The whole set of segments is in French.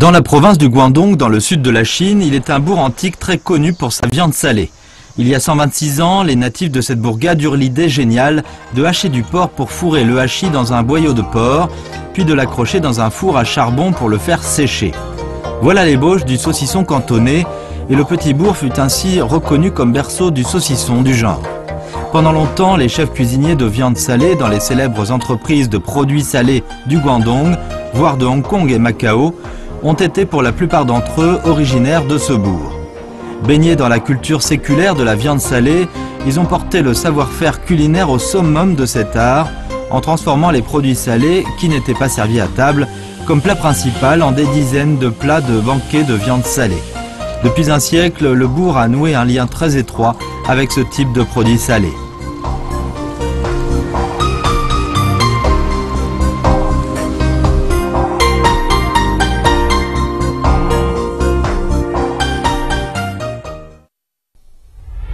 Dans la province du Guangdong, dans le sud de la Chine, il est un bourg antique très connu pour sa viande salée. Il y a 126 ans, les natifs de cette bourgade eurent l'idée géniale de hacher du porc pour fourrer le hachis dans un boyau de porc, puis de l'accrocher dans un four à charbon pour le faire sécher. Voilà l'ébauche du saucisson cantonné, et le petit bourg fut ainsi reconnu comme berceau du saucisson du genre. Pendant longtemps, les chefs cuisiniers de viande salée dans les célèbres entreprises de produits salés du Guangdong, voire de Hong Kong et Macao, ont été pour la plupart d'entre eux originaires de ce bourg. Baignés dans la culture séculaire de la viande salée, ils ont porté le savoir-faire culinaire au summum de cet art en transformant les produits salés qui n'étaient pas servis à table comme plat principal en des dizaines de plats de banquets de viande salée. Depuis un siècle, le bourg a noué un lien très étroit avec ce type de produits salés.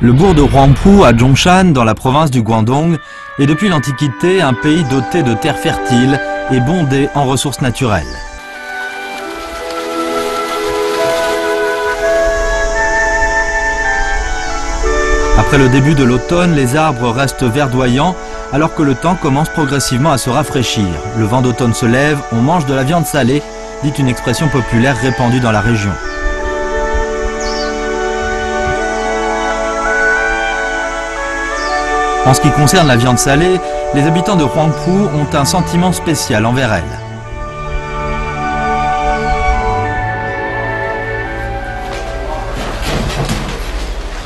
Le bourg de Huangpu à Zhongshan, dans la province du Guangdong, est depuis l'Antiquité un pays doté de terres fertiles et bondé en ressources naturelles. Après le début de l'automne, les arbres restent verdoyants alors que le temps commence progressivement à se rafraîchir. Le vent d'automne se lève, on mange de la viande salée, dit une expression populaire répandue dans la région. En ce qui concerne la viande salée, les habitants de Huangpu ont un sentiment spécial envers elle.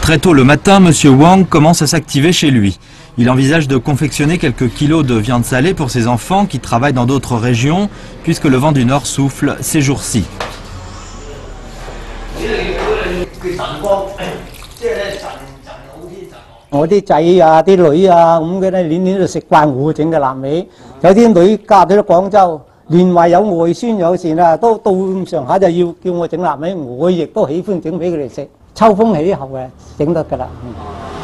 Très tôt le matin, M. Wang commence à s'activer chez lui. Il envisage de confectionner quelques kilos de viande salée pour ses enfants qui travaillent dans d'autres régions, puisque le vent du nord souffle ces jours-ci. 我啲仔啊、啲女啊咁嘅咧，年年都食慣我整嘅臘味。有啲女嫁咗廣州，連埋有外孫有時啦，都到咁上下就要叫我整臘味，我亦都喜歡整俾佢哋食。秋風起後嘅整得㗎啦，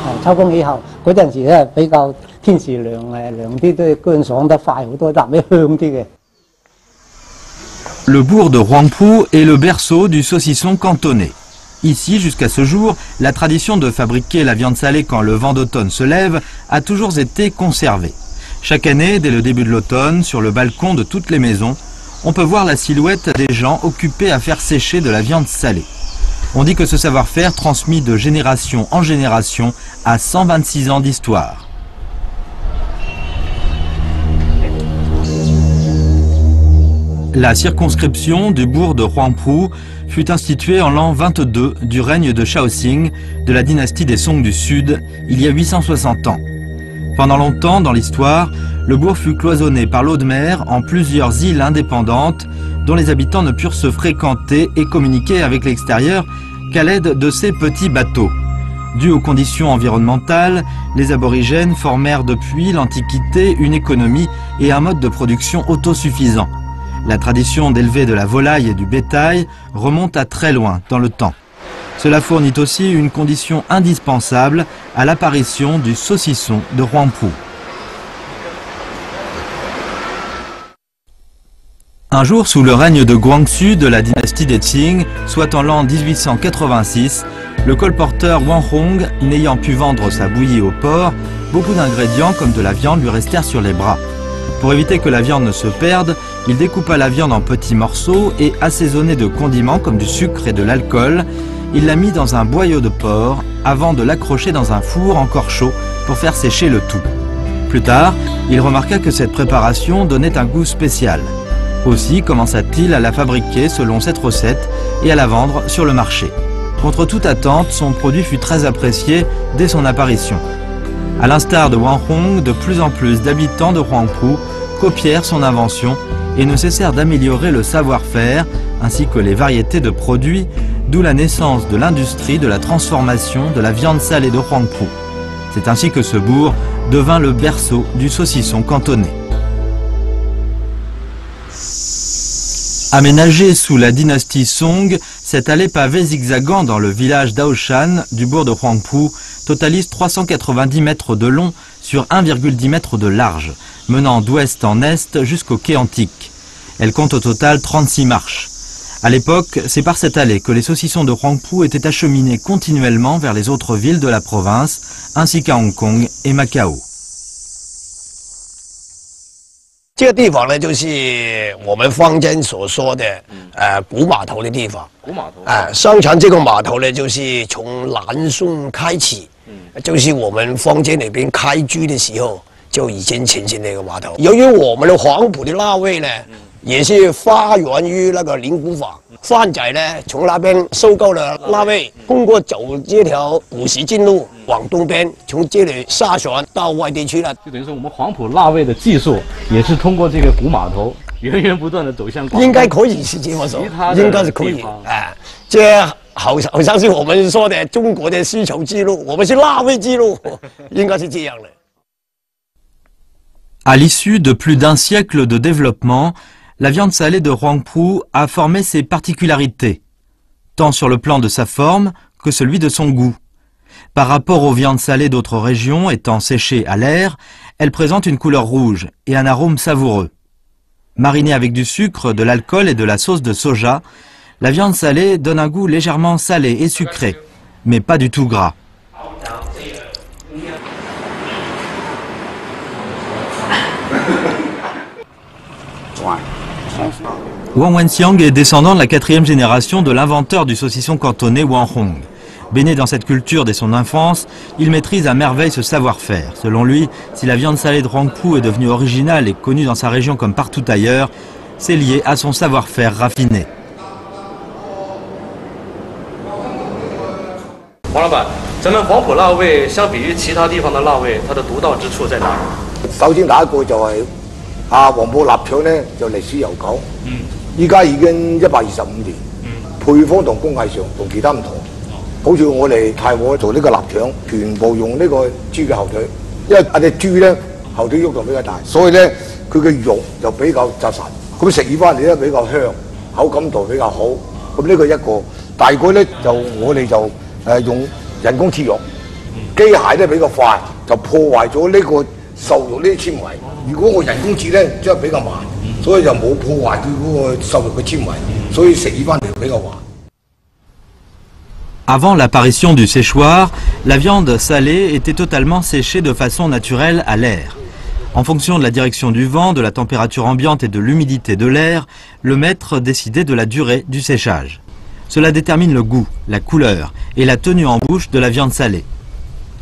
係秋風起後嗰陣時咧比較天時涼誒涼啲，都乾爽得快好多，臘味香啲嘅。Le bourg de Huangpu est le berceau du saucisson cantonné. Ici, jusqu'à ce jour, la tradition de fabriquer la viande salée quand le vent d'automne se lève a toujours été conservée. Chaque année, dès le début de l'automne, sur le balcon de toutes les maisons, on peut voir la silhouette des gens occupés à faire sécher de la viande salée. On dit que ce savoir-faire transmis de génération en génération a 126 ans d'histoire. La circonscription du bourg de Huangpu fut instituée en l'an 22 du règne de Shaoxing, de la dynastie des Song du Sud, il y a 860 ans. Pendant longtemps, dans l'histoire, le bourg fut cloisonné par l'eau de mer en plusieurs îles indépendantes dont les habitants ne purent se fréquenter et communiquer avec l'extérieur qu'à l'aide de ces petits bateaux. Dû aux conditions environnementales, les aborigènes formèrent depuis l'Antiquité une économie et un mode de production autosuffisant. La tradition d'élever de la volaille et du bétail remonte à très loin dans le temps. Cela fournit aussi une condition indispensable à l'apparition du saucisson de Huangpu. Un jour, sous le règne de Guangxu de la dynastie des Qing, soit en l'an 1886, le colporteur Wang Hong, n'ayant pu vendre sa bouillie au port, beaucoup d'ingrédients comme de la viande lui restèrent sur les bras. Pour éviter que la viande ne se perde, il découpa la viande en petits morceaux et, assaisonné de condiments comme du sucre et de l'alcool, il la mit dans un boyau de porc avant de l'accrocher dans un four encore chaud pour faire sécher le tout. Plus tard, il remarqua que cette préparation donnait un goût spécial. Aussi commença-t-il à la fabriquer selon cette recette et à la vendre sur le marché. Contre toute attente, son produit fut très apprécié dès son apparition. À l'instar de Wang Hong, de plus en plus d'habitants de Huangpu copièrent son invention et ne cessèrent d'améliorer le savoir-faire ainsi que les variétés de produits, d'où la naissance de l'industrie de la transformation de la viande salée de Huangpu. C'est ainsi que ce bourg devint le berceau du saucisson cantonné. Aménagée sous la dynastie Song, cette allée pavée zigzagant dans le village d'Aoshan du bourg de Huangpu totalise 390 mètres de long sur 1,10 mètres de large, menant d'ouest en est jusqu'au quai antique. Elle compte au total 36 marches. À l'époque, c'est par cette allée que les saucissons de Huangpu étaient acheminés continuellement vers les autres villes de la province, ainsi qu'à Hong Kong et Macao. 这个地方呢，就是我们坊间里边开居的时候就已经呈现那个码头。由于我们的黄埔的腊味呢，也是发源于那个灵谷坊。范仔呢，从那边收购了腊味，通过走这条古石径路往东边，从这里下船到外地去了。就等于说我们黄埔腊味的技术也是通过这个古码头源源不断的走向广东应该可以是这么说其他，的应该是可以地方啊。这好好像是我们说的中国的丝绸之路，我们是腊味之路，应该是这样的。 À l'issue de plus d'un siècle de développement, la viande salée de Huangpu a formé ses particularités, tant sur le plan de sa forme que celui de son goût. Par rapport aux viandes salées d'autres régions étant séchées à l'air, elle présente une couleur rouge et un arôme savoureux. Marinée avec du sucre, de l'alcool et de la sauce de soja, la viande salée donne un goût légèrement salé et sucré, mais pas du tout gras. Wang Wenxiang est descendant de la quatrième génération de l'inventeur du saucisson cantonné Wang Hong. Baigné dans cette culture dès son enfance, il maîtrise à merveille ce savoir-faire. Selon lui, si la viande salée de Huangpu est devenue originale et connue dans sa région comme partout ailleurs, c'est lié à son savoir-faire raffiné. 黄老板，咱们黄埔腊味相比于其他地方的腊味，它的独到之处在哪里？首先第一个就系啊黄埔腊肠咧就历史悠久，嗯依家已经一百二十五年，配方同工艺上同其他唔同。 好似我哋太和做呢個臘腸，全部用呢個豬嘅後腿，因為啊隻豬咧後腿喐動比較大，所以咧佢嘅肉就比較紮實，咁食起翻嚟咧比較香，口感度比較好。咁呢個一個，大概咧就我哋就誒、用人工切肉。機械咧比較快，就破壞咗呢個瘦肉呢啲纖維。如果我人工切咧，即係比較慢，所以就冇破壞佢嗰個瘦肉嘅纖維，所以食起翻嚟比較滑。Avant l'apparition du séchoir, la viande salée était totalement séchée de façon naturelle à l'air. En fonction de la direction du vent, de la température ambiante et de l'humidité de l'air, le maître décidait de la durée du séchage. Cela détermine le goût, la couleur et la tenue en bouche de la viande salée.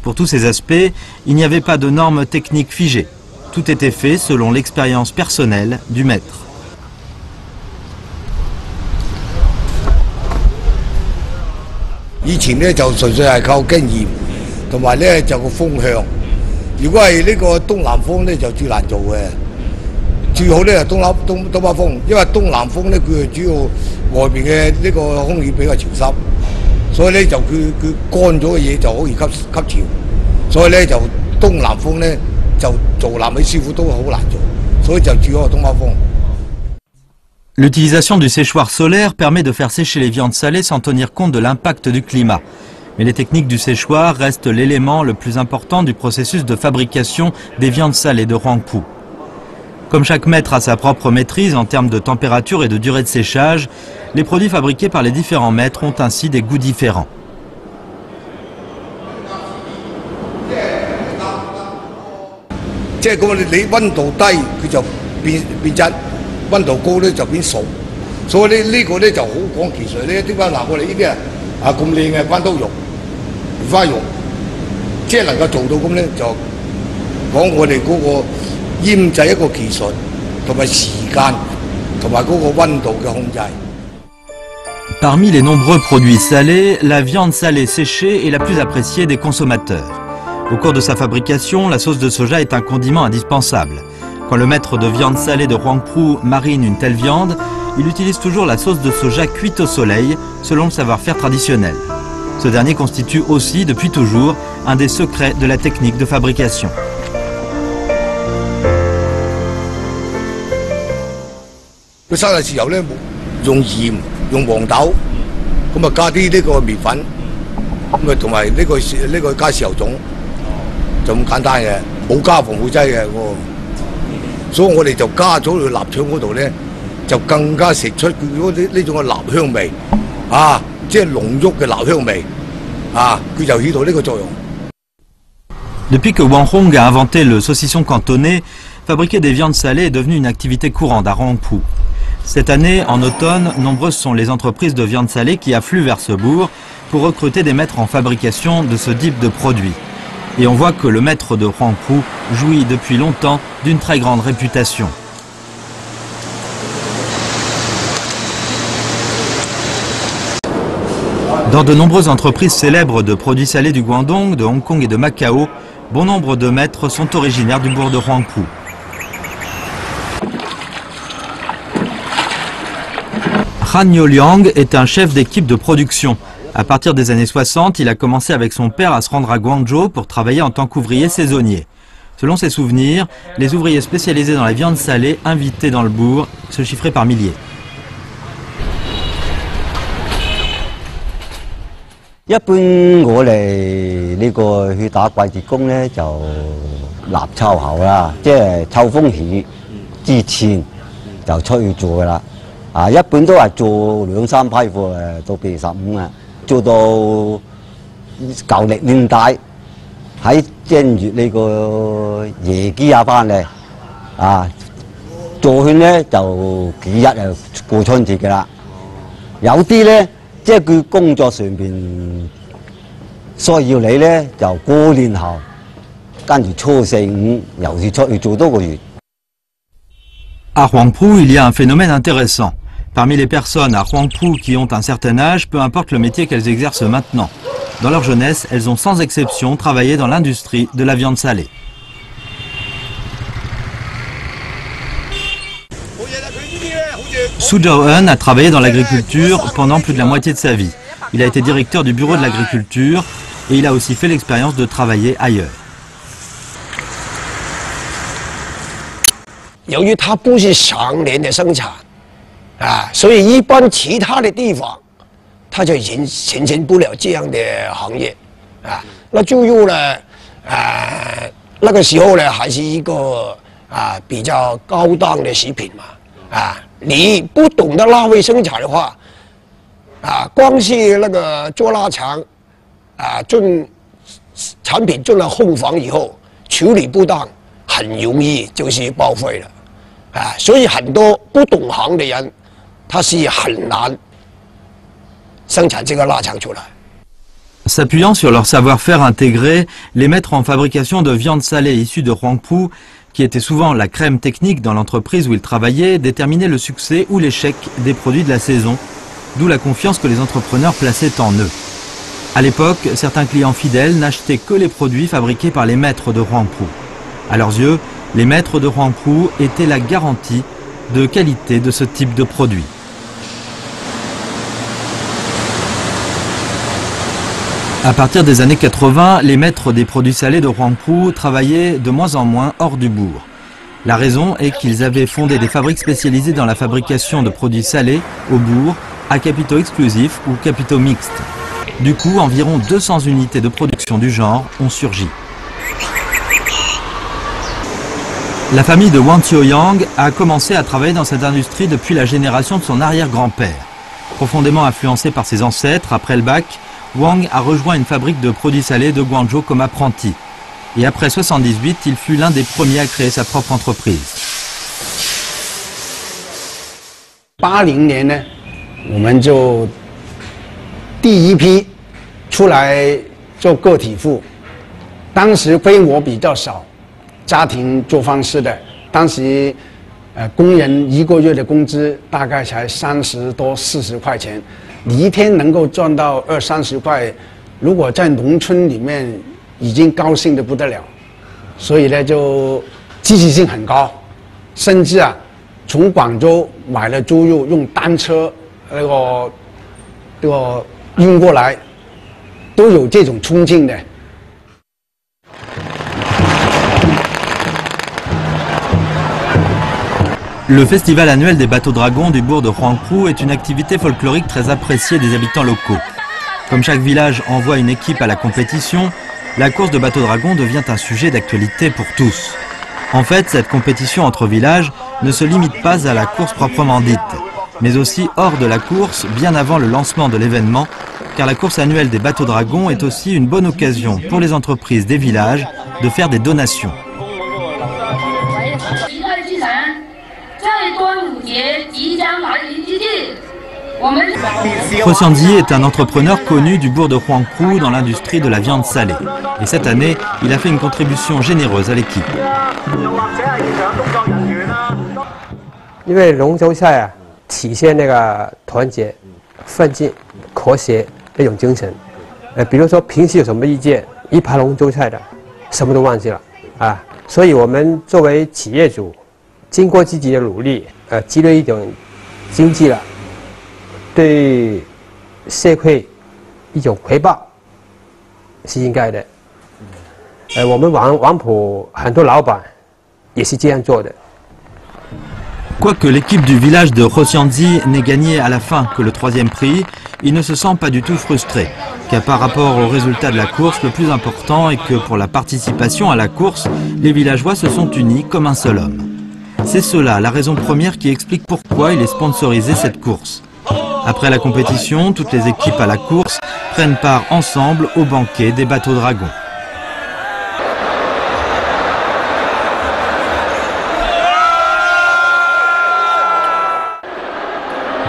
Pour tous ces aspects, il n'y avait pas de normes techniques figées. Tout était fait selon l'expérience personnelle du maître. 以前咧就純粹係靠經驗，同埋咧就個風向。如果係呢個東南風咧就最難做嘅，最好咧係東南東東北風，因為東南風咧佢係主要外邊嘅呢個空氣比較潮濕，所以咧就佢佢乾咗嘅嘢就好易吸吸潮，所以咧就東南風咧就做南美師傅都好難做，所以就主要東北風。L'utilisation du séchoir solaire permet de faire sécher les viandes salées sans tenir compte de l'impact du climat. Mais les techniques du séchoir restent l'élément le plus important du processus de fabrication des viandes salées de Huangpu. Comme chaque maître a sa propre maîtrise en termes de température et de durée de séchage, les produits fabriqués par les différents maîtres ont ainsi des goûts différents. 即系咁，你你温度低，佢就变变质；温度高咧就变熟。所以呢呢个咧就好讲技术咧。点解嗱？我哋呢啲啊啊咁靓嘅关刀肉、梅花肉，即系能够做到咁咧，就讲我哋嗰个腌制一个技术，同埋时间，同埋嗰个温度嘅控制。 Parmi les nombreux produits salés, la viande salée séchée est la plus appréciée des consommateurs. Au cours de sa fabrication, la sauce de soja est un condiment indispensable. Quand le maître de viande salée de Huangpu marine une telle viande, il utilise toujours la sauce de soja cuite au soleil, selon le savoir-faire traditionnel. Ce dernier constitue aussi, depuis toujours, un des secrets de la technique de fabrication. 所以我哋就加咗去腊肠嗰度咧， 就更加食出佢嗰啲呢种嘅蜡香味，啊，即系浓郁嘅蜡香味，啊，佢就起到呢个作用。Depuis que Wang Hong a inventé le saucisson cantonné, fabriquer des viandes salées est devenu une activité courante à Rangpu. Cette année, en automne, nombreuses sont les entreprises de viande salée qui affluent vers ce bourg pour recruter des maîtres en fabrication de ce type de produit. Et on voit que le maître de Huangpu jouit depuis longtemps d'une très grande réputation. Dans de nombreuses entreprises célèbres de produits salés du Guangdong, de Hong Kong et de Macao, bon nombre de maîtres sont originaires du bourg de Huangpu. Han Liang est un chef d'équipe de production. À partir des années 60, il a commencé avec son père à se rendre à Guangzhou pour travailler en tant qu'ouvrier saisonnier. Selon ses souvenirs, les ouvriers spécialisés dans la viande salée invités dans le bourg se chiffraient par milliers. 做到舊歷年底喺正月呢個夜機啊翻嚟啊，做圈咧就幾日就過春節嘅啦。有啲咧即係佢工作上邊需要你咧，就過年後跟住初四五又是出去做多個月。阿黃鋪一樣 phenomenon intéressant。Parmi les personnes à Huangpu qui ont un certain âge, peu importe le métier qu'elles exercent maintenant. Dans leur jeunesse, elles ont sans exception travaillé dans l'industrie de la viande salée. Su Zhao-en a travaillé dans l'agriculture pendant plus de la moitié de sa vie. Il a été directeur du bureau de l'agriculture et il a aussi fait l'expérience de travailler ailleurs. 啊，所以一般其他的地方，它就形形成不了这样的行业啊。那猪肉呢，啊，那个时候呢，还是一个啊比较高档的食品嘛啊。你不懂得腊味生产的话，啊，光是那个做腊肠，啊，进产品进了后房以后，处理不当，很容易就是报废了，啊，所以很多不懂行的人，他是很难生产这个腊肠出来。S'appuyant sur leur savoir-faire intégré, les maîtres en fabrication de viande salée issue de Huangpu qui était souvent la crème technique dans l'entreprise où il travaillait, déterminait le succès ou l'échec des produits de la saison, d'où la confiance que les entrepreneurs plaçaient en eux. À l'époque, certains clients fidèles n'achetaient que les produits fabriqués par les maîtres de Huangpu. À leurs yeux, les maîtres de Huangpu étaient la garantie de qualité de ce type de produit. À partir des années 80, les maîtres des produits salés de Huangpu travaillaient de moins en moins hors du bourg. La raison est qu'ils avaient fondé des fabriques spécialisées dans la fabrication de produits salés au bourg, à capitaux exclusifs ou capitaux mixtes. Du coup, environ 200 unités de production du genre ont surgi. La famille de Wang Qiuyang a commencé à travailler dans cette industrie depuis la génération de son arrière-grand-père. Profondément influencé par ses ancêtres, après le bac, Wang a rejoint une fabrique de produits salés de Guangzhou comme apprenti. Et après 78, il fut l'un des premiers à créer sa propre entreprise. 你一天能够赚到二三十块，如果在农村里面已经高兴的不得了，所以呢就积极性很高，甚至啊从广州买了猪肉，用单车，那个这个运过来，都有这种冲劲的。Le festival annuel des bateaux dragons du bourg de Huangpu est une activité folklorique très appréciée des habitants locaux. Comme chaque village envoie une équipe à la compétition, la course de bateaux dragons devient un sujet d'actualité pour tous. En fait, cette compétition entre villages ne se limite pas à la course proprement dite, mais aussi hors de la course, bien avant le lancement de l'événement, car la course annuelle des bateaux dragons est aussi une bonne occasion pour les entreprises des villages de faire des donations. Rossanzi est un entrepreneur connu du bourg de Huangpu dans l'industrie de la viande salée. Et cette année, il a fait une contribution généreuse à l'équipe. 经过自己的努力，呃，积累一种经济了，对社会一种回报是应该的。呃，我们王王浦很多老板也是这样做的。Quoique l'équipe du village de Rosianzi n'ait gagné à la fin que le troisième prix, il ne se sent pas du tout frustré, car par rapport au résultat de la course, le plus important est que pour la participation à la course, les villageois se sont unis comme un seul homme. C'est cela la raison première qui explique pourquoi il est sponsorisé cette course. Après la compétition, toutes les équipes à la course prennent part ensemble au banquet des bateaux dragons.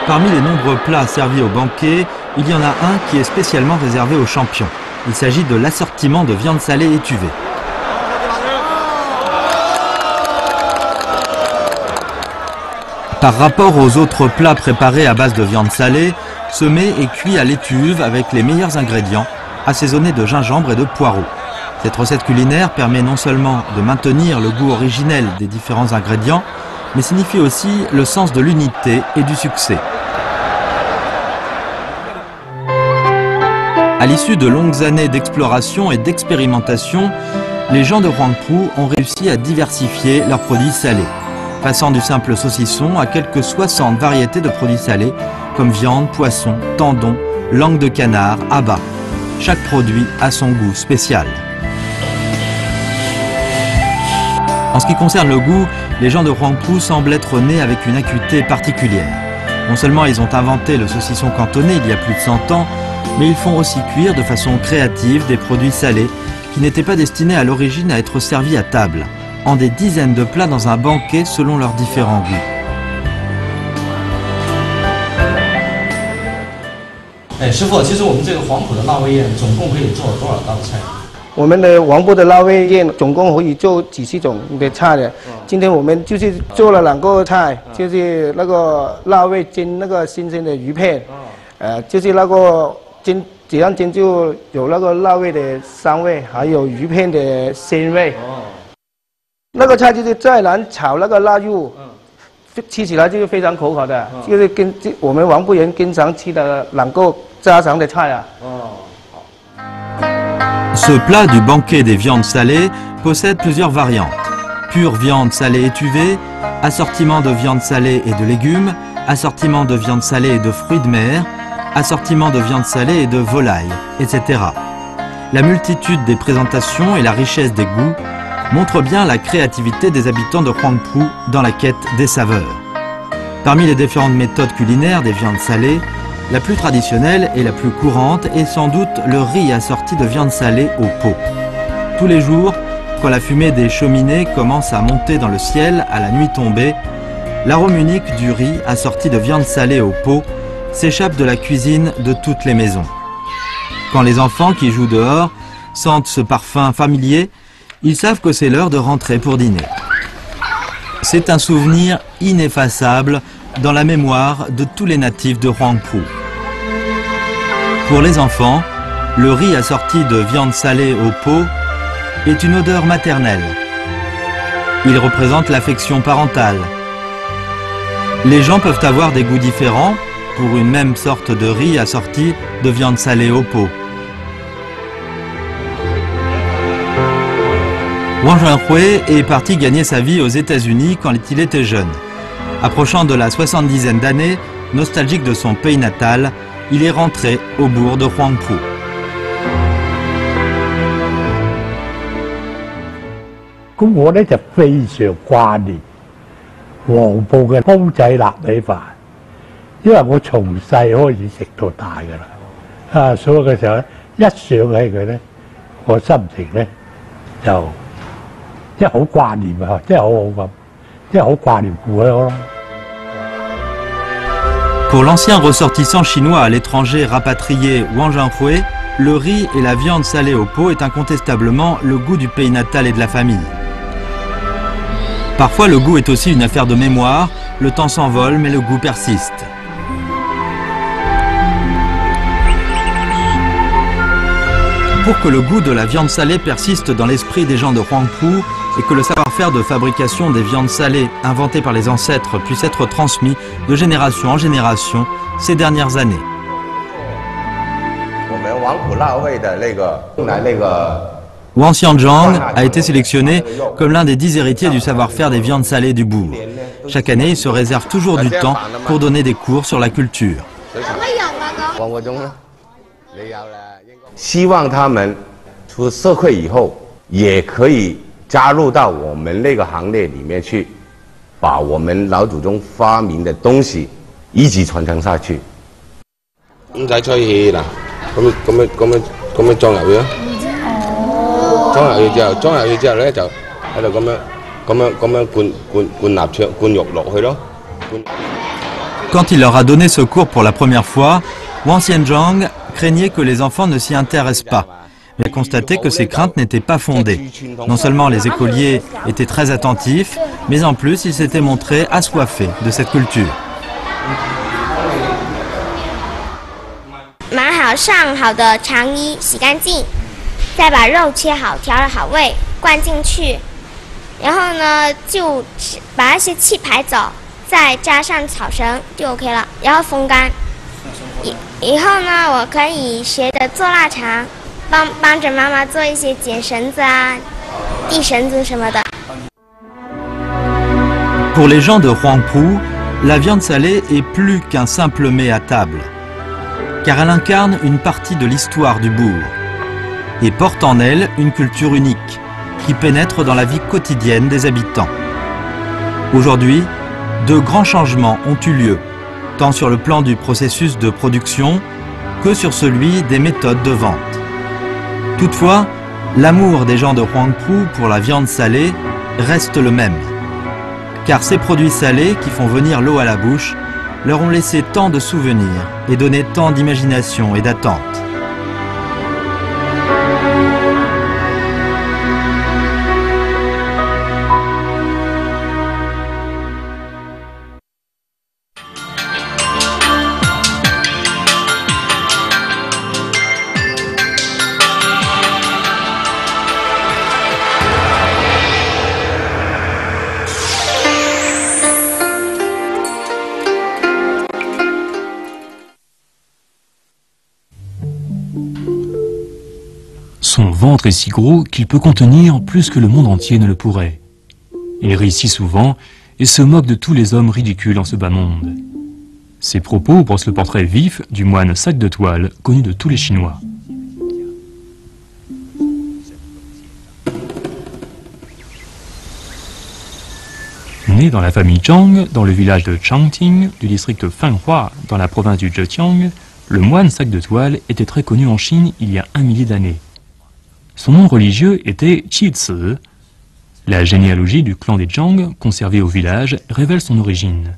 Parmi les nombreux plats servis au banquet, il y en a un qui est spécialement réservé aux champions. Il s'agit de l'assortiment de viande salée étuvée. Par rapport aux autres plats préparés à base de viande salée, ce mets est cuit à l'étuve avec les meilleurs ingrédients, assaisonnés de gingembre et de poireaux. Cette recette culinaire permet non seulement de maintenir le goût originel des différents ingrédients, mais signifie aussi le sens de l'unité et du succès. À l'issue de longues années d'exploration et d'expérimentation, les gens de Huangpu ont réussi à diversifier leurs produits salés, passant du simple saucisson à quelques 60 variétés de produits salés, comme viande, poisson, tendon, langue de canard, abat. Chaque produit a son goût spécial. En ce qui concerne le goût, les gens de Huangpu semblent être nés avec une acuité particulière. Non seulement ils ont inventé le saucisson cantonné il y a plus de 100 ans, mais ils font aussi cuire de façon créative des produits salés qui n'étaient pas destinés à l'origine à être servis à table, en des dizaines de plats dans un banquet selon leurs différents goûts. 哎，师傅，其实我们这个黄埔的腊味宴总共可以做多少道菜？我们的黄埔的腊味宴总共可以做几十种的菜的。今天我们就是做了两个菜，就是那个腊味煎那个新鲜的鱼片，呃，就是那个煎这样煎就有那个腊味的香味，还有鱼片的鲜味。那个菜就是再难炒那个腊肉，吃起来就是非常口好的，就是跟我们黄埔人经常吃的两个家常的菜啊。 Ce plat du banquet des viandes salées possède plusieurs variantes. Pure viande salée étuvée, assortiment de viande salée et de légumes, assortiment de viande salée et de fruits de mer, assortiment de viande salée et de volaille, etc. La multitude des présentations et la richesse des goûts montrent bien la créativité des habitants de Huangpu dans la quête des saveurs. Parmi les différentes méthodes culinaires des viandes salées, la plus traditionnelle et la plus courante est sans doute le riz assorti de viande salée au pot. Tous les jours, quand la fumée des cheminées commence à monter dans le ciel à la nuit tombée, l'arôme unique du riz assorti de viande salée au pot s'échappe de la cuisine de toutes les maisons. Quand les enfants qui jouent dehors sentent ce parfum familier, ils savent que c'est l'heure de rentrer pour dîner. C'est un souvenir ineffaçable dans la mémoire de tous les natifs de Huangpu. Pour les enfants, le riz assorti de viande salée au pot est une odeur maternelle. Il représente l'affection parentale. Les gens peuvent avoir des goûts différents pour une même sorte de riz assorti de viande salée au pot. Wang Juanhui est parti gagner sa vie aux États-Unis quand il était jeune. Approchant de la soixante-dizaine d'années, nostalgique de son pays natal, il est rentré au bourg de Huangpu. 即系好挂念啊，即系好好咁，即系好挂念故乡咯。 Pour l'ancien ressortissant chinois à l'étranger rapatrié Wang Zhanghui, le riz et la viande salée au pot est incontestablement le goût du pays natal et de la famille. Parfois le goût est aussi une affaire de mémoire, le temps s'envole mais le goût persiste. Pour que le goût de la viande salée persiste dans l'esprit des gens de Huangpu et que le savoir-faire de fabrication des viandes salées inventées par les ancêtres puisse être transmis de génération en génération ces dernières années. Wang Xianzhang a été sélectionné comme l'un des dix héritiers du savoir-faire des viandes salées du bourg. Chaque année, il se réserve toujours du temps pour donner des cours sur la culture. 加入到我们那个行列里面去，把我们老祖宗发明的东西一直传承下去。唔使吹氣嗱，咁咁樣咁樣咁樣裝入去咯。裝入去之後，裝入去之後咧就喺度咁樣咁樣咁樣灌灌灌臘腸灌肉落去咯。灌 Quand il leur a donné ce cours pour la première fois, Wang Xianzhang craignait que les enfants ne s'y intéressent pas. A constaté que ces craintes n'étaient pas fondées. Non seulement les écoliers étaient très attentifs, mais en plus ils s'étaient montrés assoiffés de cette culture. 买好上好的肠衣，洗干净，再把肉切好，调了好味，灌进去，然后呢就把那些气排走，再加上草绳就 OK 了，然后风干。以以后呢，我可以学着做腊肠，帮帮着妈妈做一些剪绳子啊、递绳子什么的。 Pour les gens de Huangpu, la viande salée est plus qu'un simple mets à table, car elle incarne une partie de l'histoire du bourg et porte en elle une culture unique qui pénètre dans la vie quotidienne des habitants. Aujourd'hui, de grands changements ont eu lieu, tant sur le plan du processus de production que sur celui des méthodes de vente. Toutefois, l'amour des gens de Huangpu pour la viande salée reste le même car ces produits salés qui font venir l'eau à la bouche leur ont laissé tant de souvenirs et donné tant d'imagination et d'attente. Son ventre est si gros qu'il peut contenir plus que le monde entier ne le pourrait. Il rit si souvent et se moque de tous les hommes ridicules en ce bas monde. Ses propos brossent le portrait vif du moine sac de toile connu de tous les Chinois. Né dans la famille Zhang, dans le village de Changting, du district Fanhua, dans la province du Zhejiang, le moine sac de toile était très connu en Chine il y a un millier d'années. Son nom religieux était Qi Zi. La généalogie du clan des Zhang, conservée au village, révèle son origine.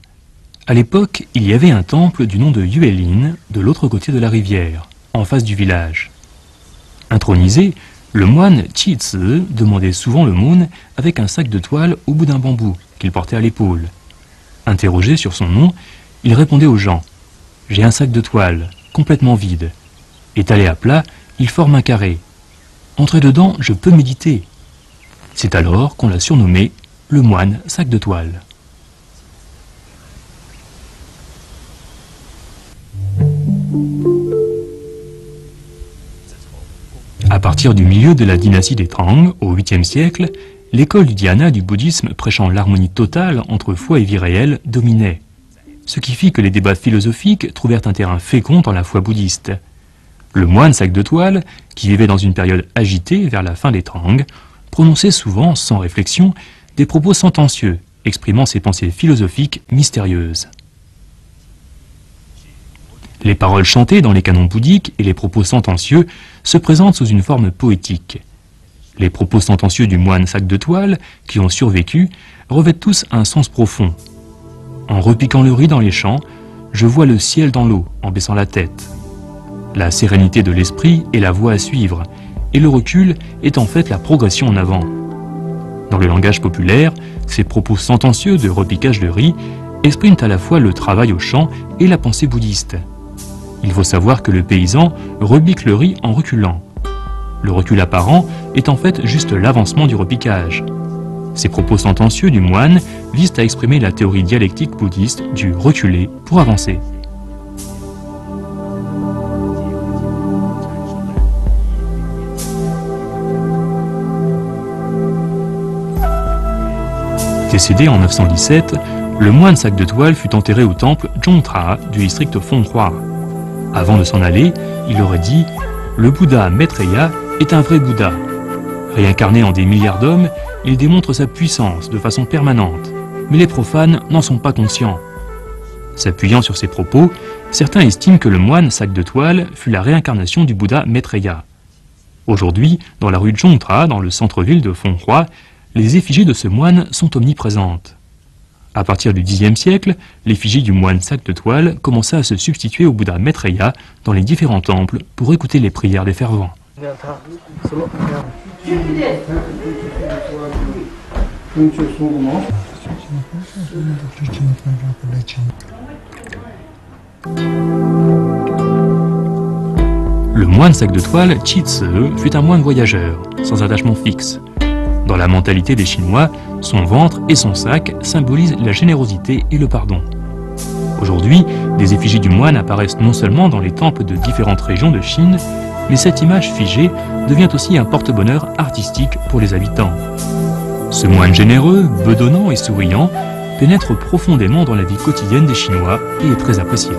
À l'époque, il y avait un temple du nom de Yuelin, de l'autre côté de la rivière, en face du village. Intronisé, le moine Qi Zi demandait souvent l'aumône avec un sac de toile au bout d'un bambou qu'il portait à l'épaule. Interrogé sur son nom, il répondait aux gens J'ai un sac de toile, complètement vide. Étalé à plat, il forme un carré. Entrez dedans, je peux méditer. C'est alors qu'on l'a surnommé le moine sac de toile. À partir du milieu de la dynastie des Tang, au 8e siècle, l'école du dhyana du bouddhisme prêchant l'harmonie totale entre foi et vie réelle dominait, ce qui fit que les débats philosophiques trouvèrent un terrain fécond dans la foi bouddhiste. Le moine sac de toile, qui vivait dans une période agitée vers la fin des Tang, prononçait souvent, sans réflexion, des propos sentencieux exprimant ses pensées philosophiques mystérieuses. Les paroles chantées dans les canons bouddhiques et les propos sentencieux se présentent sous une forme poétique. Les propos sentencieux du moine sac de toile, qui ont survécu, revêtent tous un sens profond. En repiquant le riz dans les champs, je vois le ciel dans l'eau en baissant la tête. La sérénité de l'esprit est la voie à suivre, et le recul est en fait la progression en avant. Dans le langage populaire, ces propos sentencieux de repiquage de riz expriment à la fois le travail au champ et la pensée bouddhiste. Il faut savoir que le paysan repique le riz en reculant. Le recul apparent est en fait juste l'avancement du repiquage. Ces propos sentencieux du moine visent à exprimer la théorie dialectique bouddhiste du reculer pour avancer. Décédé en 917, le moine sac de toile fut enterré au temple Zhongtra du district Fonghua. Avant de s'en aller, il aurait dit Le Bouddha Maitreya est un vrai Bouddha. Réincarné en des milliards d'hommes, il démontre sa puissance de façon permanente, mais les profanes n'en sont pas conscients. S'appuyant sur ces propos, certains estiment que le moine sac de toile fut la réincarnation du Bouddha Maitreya. Aujourd'hui, dans la rue Zhongtra, dans le centre-ville de Fonghua, les effigies de ce moine sont omniprésentes. À partir du Xe siècle, l'effigie du moine sac de toile commença à se substituer au Bouddha Maitreya dans les différents temples pour écouter les prières des fervents. Le moine sac de toile, Chi Tse, fut un moine voyageur, sans attachement fixe. Dans la mentalité des Chinois, son ventre et son sac symbolisent la générosité et le pardon. Aujourd'hui, des effigies du moine apparaissent non seulement dans les temples de différentes régions de Chine, mais cette image figée devient aussi un porte-bonheur artistique pour les habitants. Ce moine généreux, bedonnant et souriant pénètre profondément dans la vie quotidienne des Chinois et est très apprécié.